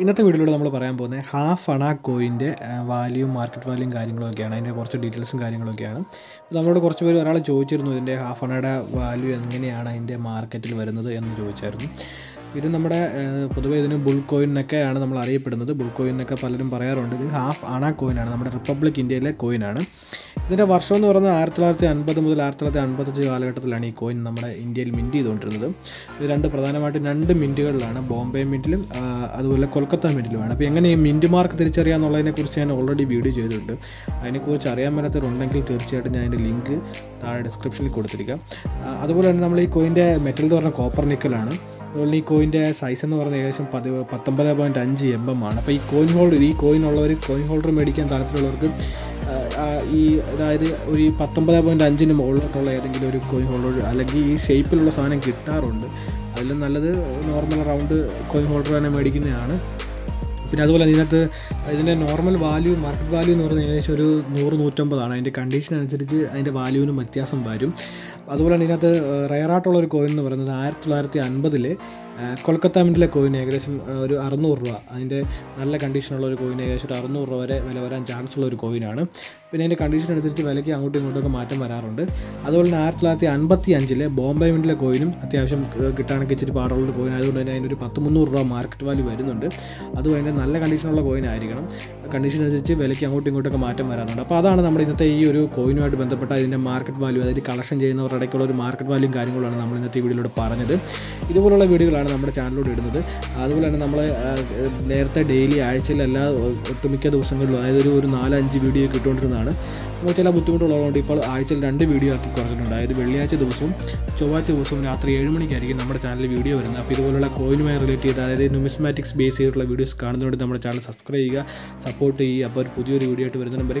ഇന്നത്തെ വീഡിയോയിലൂടെ നമ്മൾ പറയാൻ പോകുന്നത് ഹാഫ് അണ കോയിന്റെ വാല്യൂ മാർക്കറ്റ് വാല്യൂം കാര്യങ്ങളൊക്കെയാണ്. അതിന്റെ കുറച്ച് ഡീറ്റെയിൽസും കാര്യങ്ങളൊക്കെയാണ്. നമ്മളോട് കുറച്ച് പേര് ഒരാൾ ചോദിച്ചിരുന്നു ഇതിന്റെ ഹാഫ് അണയുടെ വാല്യൂ എങ്ങനെയാണ് അതിന്റെ മാർക്കറ്റിൽ വരുന്നത് എന്ന് ചോദിച്ചായിരുന്നു. ഇത് നമ്മുടെ പൊതുവേ ഇതിന് ബുൾ കോയിൻ എന്നൊക്കെയാണ് നമ്മൾ അറിയപ്പെടുന്നത്. ബുൾ കോയിൻ എന്നൊക്കെ പലരും പറയാറുണ്ട്. ഇത് ഹാഫ് അണ കോയിനാണ് നമ്മുടെ റിപ്പബ്ലിക് ഇന്ത്യയിലെ കോയിനാണ് ഇതിന്റെ വർഷം എന്ന് പറയുന്നത് ആയിരത്തി തൊള്ളായിരത്തി അൻപത് മുതൽ ആയിരത്തി തൊള്ളായിരത്തി അൻപത്തഞ്ച് കാലഘട്ടത്തിലാണ് ഈ കോയിൻ നമ്മുടെ ഇന്ത്യയിൽ മിന്റ് ചെയ്തുകൊണ്ടിരുന്നത്. ഇത് രണ്ട് പ്രധാനമായിട്ടും രണ്ട് മിന്റുകളിലാണ് ബോംബെ മിന്റിലും അതുപോലെ കൊൽക്കത്ത മിന്റിലുമാണ് അപ്പോൾ എങ്ങനെ ഈ മിന്റ് മാർക്ക് തിരിച്ചറിയാമെന്നുള്ളതിനെക്കുറിച്ച് ഞാൻ ഓൾറെഡി വീഡിയോ ചെയ്തിട്ടുണ്ട്. അതിനെക്കുറിച്ച് അറിയാൻ മേലാത്തവരുണ്ടെങ്കിൽ തീർച്ചയായിട്ടും ഞാൻ അതിന്റെ ലിങ്ക് താഴെ ഡിസ്ക്രിപ്ഷനിൽ കൊടുത്തിരിക്കാം. അതുപോലെ തന്നെ നമ്മൾ ഈ കോയിന്റെ മെറ്റൽ എന്ന് പറഞ്ഞാൽ കോപ്പർ നിക്കലാണ് അതുപോലെ ഈ കോയിന്റെ സൈസ് എന്ന് പറഞ്ഞാൽ ഏകദേശം പതി പത്തൊമ്പത് പോയിന്റ് അഞ്ച് എം എം ആണ്. അപ്പോൾ ഈ കോയിൻ ഹോൾഡർ ഈ കോയിൻ ഉള്ളവർ കോയിൻ ഹോൾഡർ മേടിക്കാൻ താല്പര്യമുള്ളവർക്ക് ഈ അതായത് ഒരു പത്തൊമ്പത് പോയിന്റ് അഞ്ചിന് മുകളിലോട്ടുള്ള ഏതെങ്കിലും ഒരു കോയിൻ ഹോൾഡർ അല്ലെങ്കിൽ ഈ ഷേപ്പിലുള്ള സാധനം കിട്ടാറുണ്ട്. അതിലും നല്ലത് നോർമൽ റൗണ്ട് കോയിൻ ഹോൾഡർ തന്നെ മേടിക്കുന്നതാണ്. പിന്നെ അതുപോലെ ഇതിനകത്ത് ഇതിന്റെ നോർമൽ വാല്യൂ മാർക്കറ്റ് വാല്യൂ എന്ന് പറഞ്ഞാൽ ഏകദേശം ഒരു നൂറ് നൂറ്റമ്പതാണ്. അതിന്റെ കണ്ടീഷൻ അനുസരിച്ച് അതിന്റെ വാല്യൂവിനും വ്യത്യാസം വരും. അതുപോലെ ഇതിനകത്ത് റയറായിട്ടുള്ള ഒരു കോയിൻ എന്ന് പറയുന്നത് ആയിരത്തി തൊള്ളായിരത്തി അൻപതിൽ കൊൽക്കത്ത മിന്റിലെ കോയിൻ ഏകദേശം ഒരു അറുന്നൂറ് രൂപ. അതിന്റെ നല്ല കണ്ടീഷനുള്ള ഒരു കോയിൻ ഏകദേശം ഒരു അറുന്നൂറ് രൂപ വരെ വില വരാൻ ചാൻസ് ഉള്ള ഒരു കോയിനാണ് പിന്നെ അതിന്റെ കണ്ടീഷൻ അനുസരിച്ച് വിലയ്ക്ക് അങ്ങോട്ടും ഇങ്ങോട്ടൊക്കെ മാറ്റം വരാറുണ്ട്. അതുപോലെ തന്നെ ആയിരത്തി തൊള്ളായിരത്തി അൻപത്തി അഞ്ചിലെ ബോംബെ മിന്റിലെ കോയിനും അത്യാവശ്യം കിട്ടാനൊക്കെ ഇച്ചിരി പാടുള്ള ഒരു കോയിൻ ആയതുകൊണ്ട് തന്നെ അതിനൊരു പത്ത് മുന്നൂറ് രൂപ മാർക്കറ്റ് വാല്യൂ വരുന്നുണ്ട്. അതും അതിന്റെ നല്ല കണ്ടീഷനുള്ള കോയിൻ ആയിരിക്കണം. കണ്ടീഷൻ അനുസരിച്ച് വിലയ്ക്ക് അങ്ങോട്ടും ഇങ്ങോട്ടൊക്കെ മാറ്റം വരാറുണ്ട്. അപ്പോൾ അതാണ് നമ്മുടെ ഇന്നത്തെ ഈ ഒരു കോയിനുമായിട്ട് ബന്ധപ്പെട്ട ഇതിന്റെ മാർക്കറ്റ് വാല്യൂ അതായത് കളക്ഷൻ ചെയ്യുന്നവരുടെ ഇടയ്ക്കുള്ള ഒരു മാർക്കറ്റ് വാല്യൂ കാര്യങ്ങളാണ് നമ്മൾ ഇന്നത്തെ വീഡിയോയിലൂടെ പറഞ്ഞത്. ഇതുപോലുള്ള വീഡിയോകളാണ് നമ്മുടെ ചാനലിലൂടെ ഇടുന്നത്. അതുപോലെ തന്നെ നമ്മൾ നേരത്തെ ഡെയിലി ആഴ്ചയിൽ എല്ലാ ഒട്ടുമിക്ക ദിവസങ്ങളിലും അതായത് ഒരു ഒരു നാലഞ്ച് വീഡിയോ കിട്ടുകൊണ്ടിരുന്നതാണ്. നമുക്ക് ചില ബുദ്ധിമുട്ടുള്ളതുകൊണ്ട് ഇപ്പോൾ ആഴ്ചയിൽ രണ്ട് വീഡിയോ ആക്കി കുറച്ചിട്ടുണ്ട്. അതായത് വെള്ളിയാഴ്ച ദിവസവും ചൊവ്വാഴ്ച ദിവസവും രാത്രി ഏഴ് മണിക്കായിരിക്കും നമ്മുടെ ചാനലിൽ വീഡിയോ വരുന്നത്. അപ്പോൾ ഇതുപോലുള്ള കോയിനുമായി റിലേറ്റ് ചെയ്ത് അതായത് ന്യൂമിസ്മാറ്റിക്സ് ബേസ് ചെയ്തിട്ടുള്ള വീഡിയോസ് കാണുന്നതുകൊണ്ട് നമ്മുടെ ചാനൽ സബ്സ്ക്രൈബ് ചെയ്യുക സപ്പോർട്ട് ചെയ്യുക. അപ്പോൾ ഒരു പുതിയൊരു വീഡിയോ ആയിട്ട് വരുന്നതിനും നമ്പർ